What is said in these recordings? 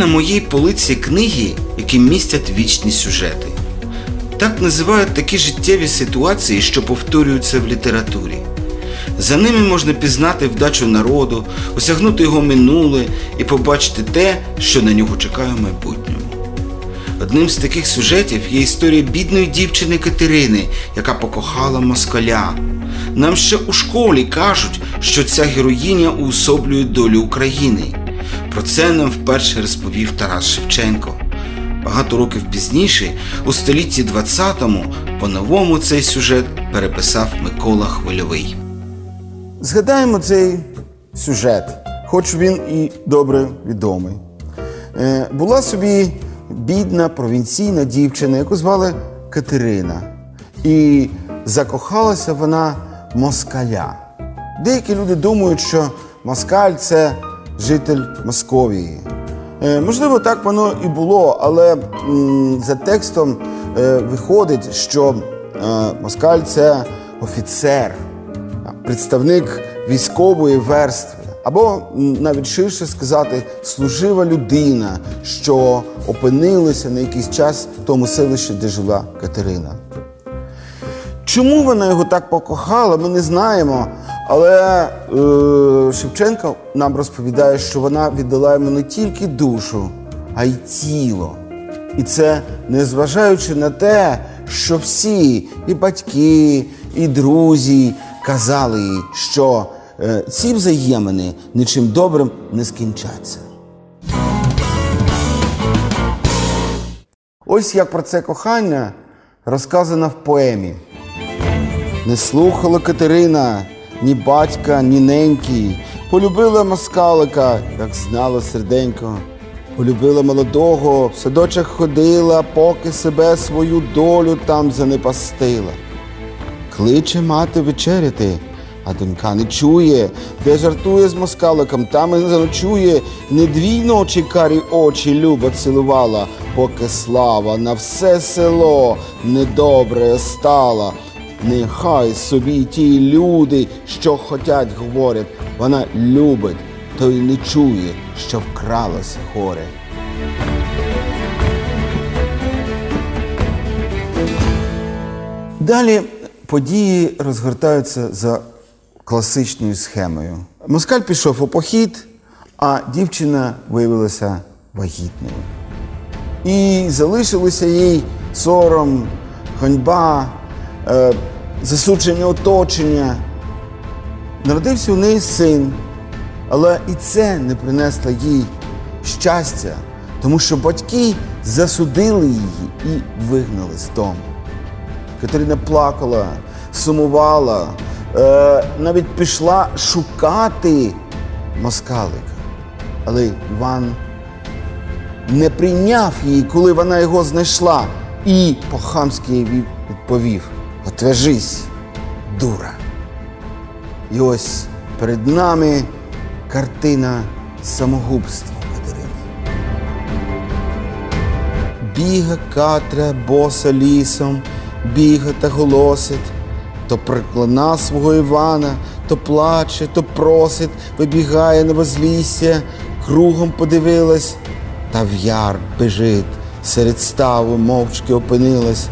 На моїй полиці книги, які містять вічні сюжети. Так називають такі життєві ситуації, що повторюються в літературі. За ними можна пізнати вдачу народу, осягнути його минуле і побачити те, що на нього чекає в майбутньому. Одним з таких сюжетів є історія бідної дівчини Катерини, яка покохала москаля. Нам ще у школі кажуть, що ця героїня уособлює долю України. Про це нам вперше розповів Тарас Шевченко. Багато років пізніше, у столітті 20-му, по-новому цей сюжет переписав Микола Хвильовий. Згадаємо цей сюжет, хоч він і добре відомий. Е, була собі бідна провінційна дівчина, яку звали Катерина. І закохалася вона в москаля. Деякі люди думають, що москаль це житель Московії. Е, можливо, так воно і було, але за текстом е, виходить, що е, москаль це офіцер, представник військової верстви, або навіть ширше сказати, служива людина, що опинилася на якийсь час в тому селищі, де жила Катерина. Чому вона його так покохала, ми не знаємо. Але е, Шевченко нам розповідає, що вона віддала йому не тільки душу, а й тіло. І це незважаючи на те, що всі, і батьки, і друзі казали їй, що е, ці взаємини нічим добрим не скінчаться. Ось як про це кохання розказано в поемі. Не слухала Катерина ні батька, ні неньки. Полюбила москалика, як знала серденько. Полюбила молодого, в садочок ходила, поки себе свою долю там занепастила. Кличе мати вечеряти, а донька не чує, де жартує з москаликом, там і заночує. Не дві ночі карі очі люба цілувала, поки слава на все село недобре стала. Нехай собі ті люди, що хотять, говорять, вона любить, то й не чує, що вкралося горе. Далі події розгортаються за класичною схемою. Москаль пішов у похід, а дівчина виявилася вагітною. І залишилося їй сором, ганьба, засудження оточення. Народився у неї син, але і це не принесло їй щастя, тому що батьки засудили її і вигнали з дому. Катерина плакала, сумувала, е, навіть пішла шукати москалика. Але Іван не прийняв її, коли вона його знайшла, і по-хамськи відповів: Отвяжись, дура. І ось перед нами картина самогубства Катерини. Біга Катря боса лісом, біга та голосить, то приклона свого Івана, то плаче, то просить, вибігає на возлісся, кругом подивилась, та в яр бежить, серед ставу мовчки опинилась.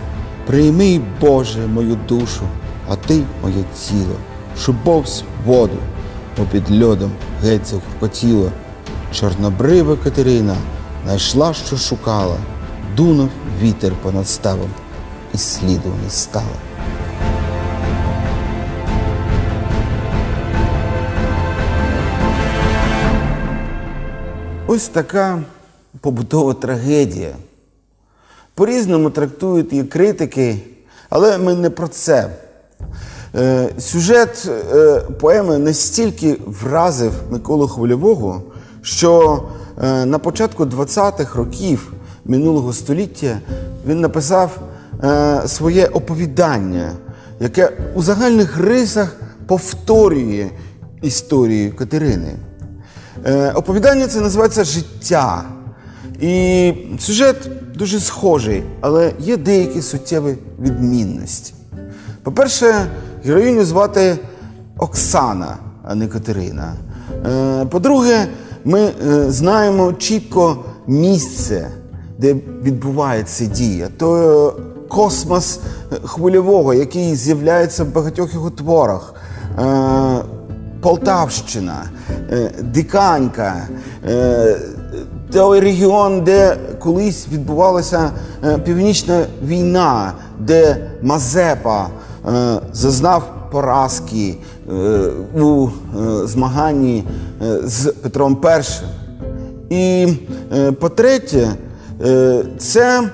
Прийми, Боже, мою душу, а ти моє тіло, що бовсь воду, бо під льодом геть захуркотіло. Чорнобрива Катерина знайшла, що шукала, дунув вітер понад ставом, і сліду не стало. Ось така побутова трагедія. По-різному трактують її критики, але ми не про це. Е, Сюжет е, поеми настільки вразив Миколу Хвильового, що е, на початку 20-х років минулого століття він написав своє оповідання, яке у загальних рисах повторює історію Катерини. Оповідання це називається Життя. І сюжет дуже схожий, але є деякі суттєві відмінності. По-перше, героїню звати Оксана, а не Катерина. Е, По-друге, ми е, знаємо чітко, місце, де відбувається дія, то космос хвильового, який з'являється в багатьох його творах. Е, Полтавщина, е, Диканька, е, той регіон, де колись відбувалася е, північна війна, де Мазепа е, зазнав поразки е, у змаганні з Петром І. І по-третє, це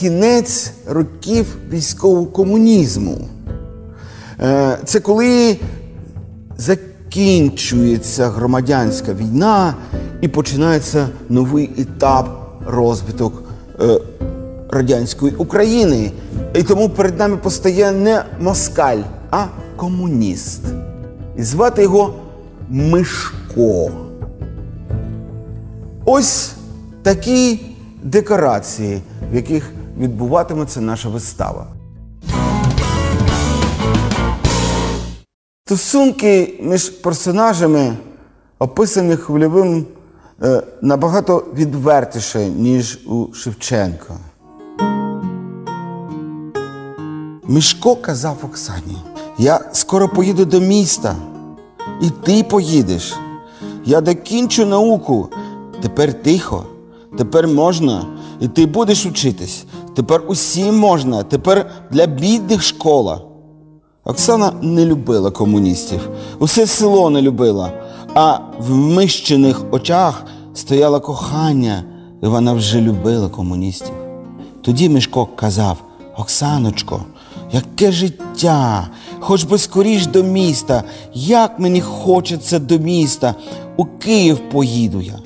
кінець років військового комунізму. Це коли закінчується громадянська війна і починається новий етап розвиток е, радянської України. І тому перед нами постає не москаль, а комуніст. І звати його Мишко. Ось такі декорації, в яких відбуватиметься наша вистава. Стосунки між персонажами описані хвильовим набагато відвертіше, ніж у Шевченка. Мишко казав Оксані: Я скоро поїду до міста, і ти поїдеш. Я докінчу науку. Тепер тихо, тепер можна, і ти будеш учитись. Тепер усім можна, тепер для бідних школа. Оксана не любила комуністів, усе село не любила, а в мищених очах стояло кохання, і вона вже любила комуністів. Тоді Мишко казав: Оксаночко, яке життя, хоч би скоріш до міста, як мені хочеться до міста, у Київ поїду я.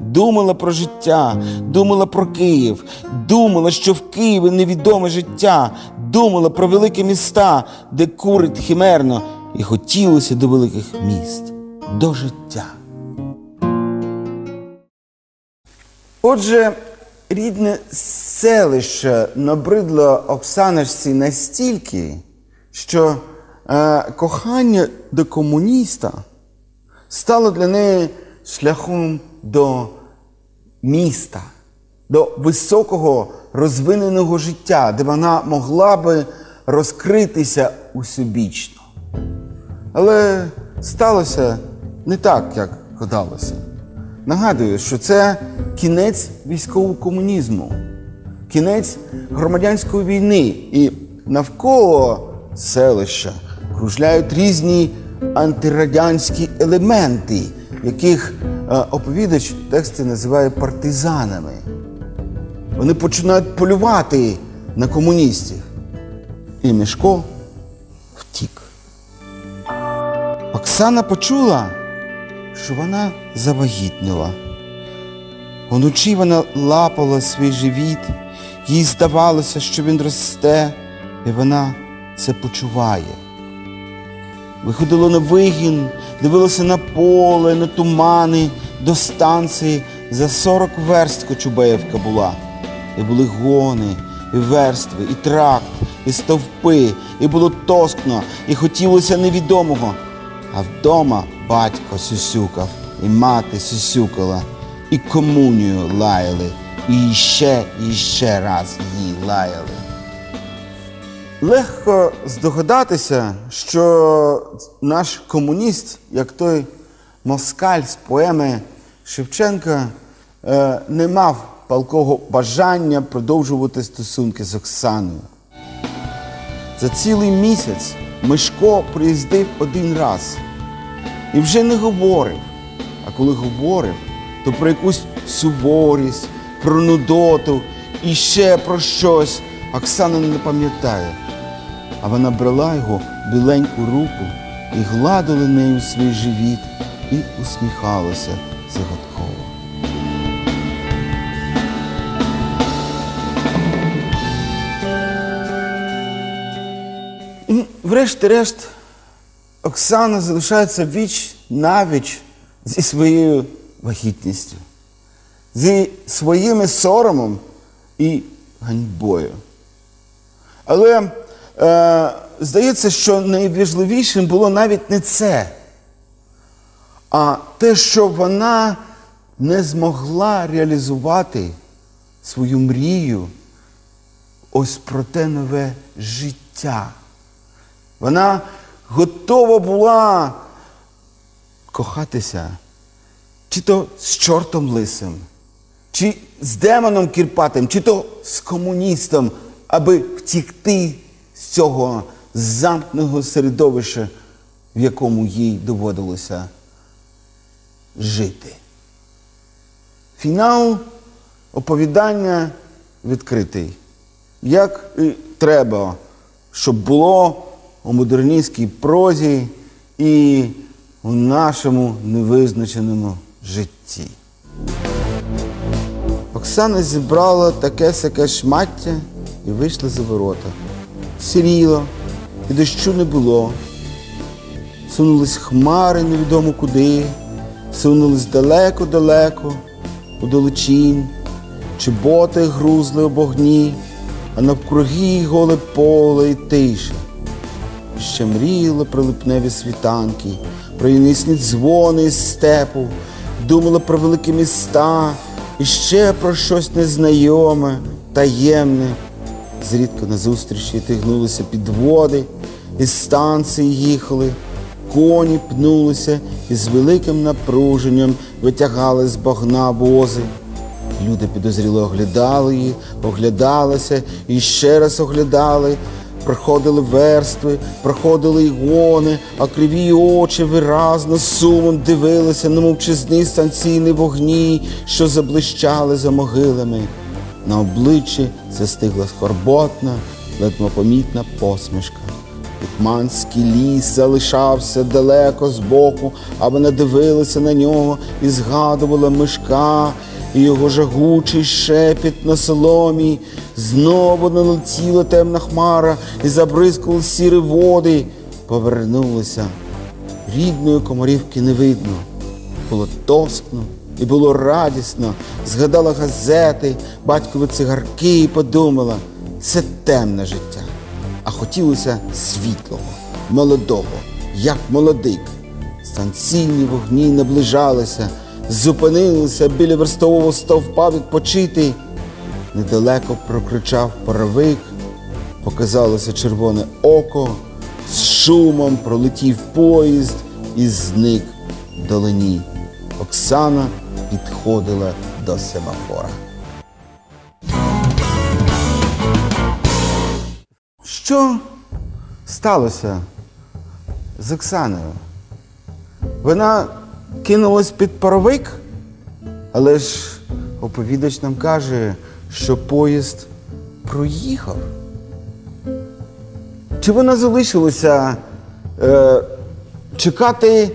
Думала про життя, думала про Київ, думала, що в Києві невідоме життя, думала про великі міста, де курить химерно, і хотілося до великих міст, до життя. Отже, рідне селище набридло Оксаночці настільки, що е, кохання до комуніста стало для неї шляхом до міста, до високого розвиненого життя, де вона могла би розкритися усебічно. Але сталося не так, як гадалося. Нагадую, що це кінець військового комунізму, кінець громадянської війни, і навколо селища кружляють різні антирадянські елементи, яких е, оповідач тексті називає партизанами. Вони починають полювати на комуністів. І Мішко втік. Оксана почула, що вона завагітніла. Вночі вона лапала свій живіт, їй здавалося, що він росте, і вона це почуває. Виходила на вигін, дивилася на поле, на тумани, до станції. За 40 верст Кочубеївка була. І були гони, і верстви, і тракт, і стовпи, і було тоскно, і хотілося невідомого. А вдома батько сюсюкав, і мати сюсюкала, і комунію лаяли, і ще, і ще раз її лаяли. Легко здогадатися, що наш комуніст, як той москаль з поеми Шевченка, е, не мав палкого бажання продовжувати стосунки з Оксаною. За цілий місяць Мишко приїздив один раз і вже не говорив. А коли говорив, то про якусь суворість, про нудоту і ще про щось Оксана не пам'ятає. А вона брала його біленьку руку і гладила нею свій живіт і усміхалася загадково. Врешті-решт, Оксана залишається віч навіч зі своєю вагітністю, зі своїми соромом і ганьбою. Але е, здається, що найважливішим було навіть не це, а те, що вона не змогла реалізувати свою мрію ось про те нове життя. Вона готова була кохатися чи то з чортом лисим, чи з демоном кірпатим, чи то з комуністом, аби втікти з цього замкненого середовища, в якому їй доводилося жити. Фінал оповідання відкритий. Як і треба, щоб було у модерністській прозі і у нашому невизначеному житті. Оксана зібрала таке сяке шмаття і вийшла за ворота. Сіріло, і дощу не було. Сунулись хмари невідомо куди, сунулись далеко-далеко, у далечінь, чоботи грузли об огні, а навкруги голе поле і тиша. Ще мріяла про липневі світанки, про юнисні дзвони із степу, думала про великі міста і ще про щось незнайоме, таємне. Зрідка назустрічі тигнулися підводи, із станції їхали, коні пнулися і з великим напруженням витягали з багна вози. Люди підозріло оглядали її, оглядалися і ще раз оглядали. Проходили верстви, проходили й гони, а криві очі виразно сумом дивилися на мовчазні станційні вогні, що заблищали за могилами. На обличчі застигла скорботна, ледве помітна посмішка. Гетьманський ліс залишався далеко збоку, а вона дивилася на нього і згадувала мишка, і його жагучий шепіт на соломі. Знову налетіла темна хмара і забризкали сірі води. Повернулися. Рідної комарівки не видно. Було тоскно і було радісно. Згадала газети, батькові цигарки і подумала, це темне життя. А хотілося світлого, молодого, як молодик. Станційні вогні наближалися, зупинилися біля верстового стовпа відпочити. Недалеко прокричав паровик, показалося червоне око, з шумом пролетів поїзд і зник вдалині. Оксана підходила до семафора. Що сталося з Оксаною? Вона кинулась під паровик, але ж оповідач нам каже, що поїзд проїхав. Чи вона залишилася е, чекати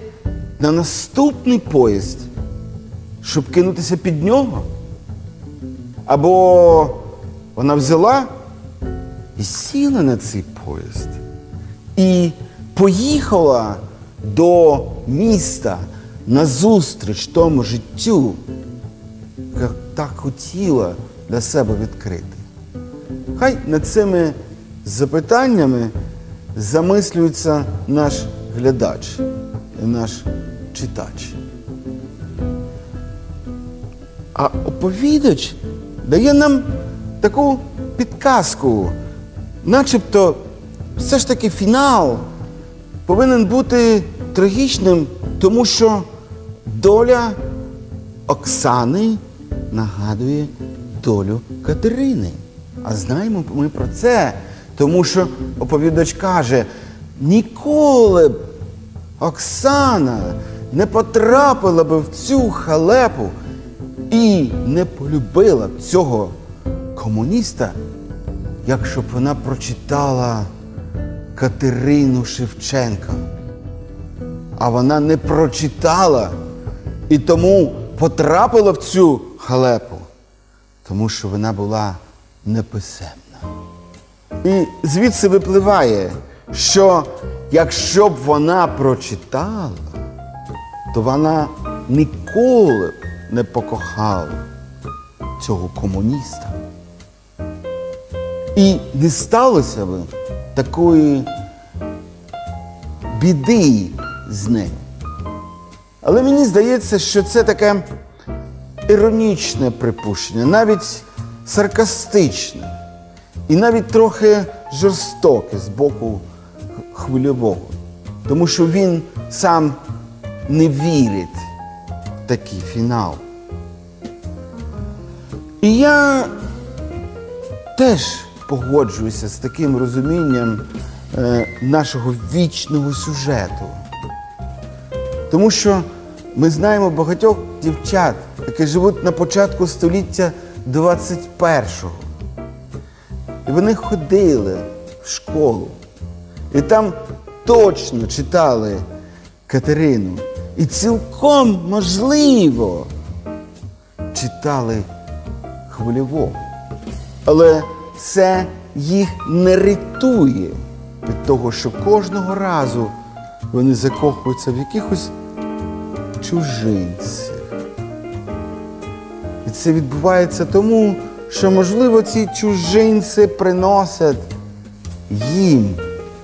на наступний поїзд, щоб кинутися під нього? Або вона взяла і сіла на цей поїзд і поїхала до міста назустріч тому життю, як так хотіла для себе відкрити. Хай над цими запитаннями замислюється наш глядач і наш читач. А оповідач дає нам таку підказку, начебто все ж таки фінал повинен бути трагічним, тому що доля Оксани нагадує долю Катерини. А знаємо ми про це, тому що оповідач каже, ніколи б Оксана не потрапила би в цю халепу і не полюбила б цього комуніста, якщо б вона прочитала Катерину Шевченка. А вона не прочитала і тому потрапила в цю халепу, тому що вона була неписемна. І звідси випливає, що якщо б вона прочитала, то вона ніколи б не покохала цього комуніста. І не сталося б такої біди з нею. Але мені здається, що це таке іронічне припущення, навіть саркастичне, і навіть трохи жорстоке з боку хвильового. Тому що він сам не вірить в такий фінал. І я теж погоджуюся з таким розумінням е, нашого вічного сюжету. Тому що ми знаємо багатьох дівчат, які живуть на початку століття 21-го. І вони ходили в школу. І там точно читали Катерину. І цілком можливо читали хвильового. Але це їх не рятує від того, що кожного разу вони закохуються в якихось чужинців. Це відбувається тому, що, можливо, ці чужинці приносять їм,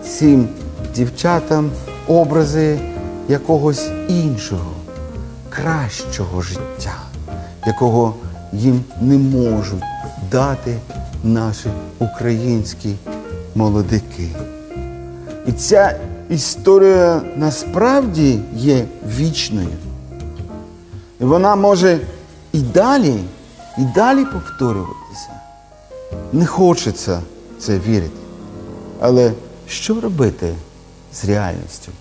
цим дівчатам, образи якогось іншого, кращого життя, якого їм не можуть дати наші українські молодики. І ця історія насправді є вічною. І вона може і далі, і далі повторюватися. Не хочеться це вірити. Але що робити з реальністю?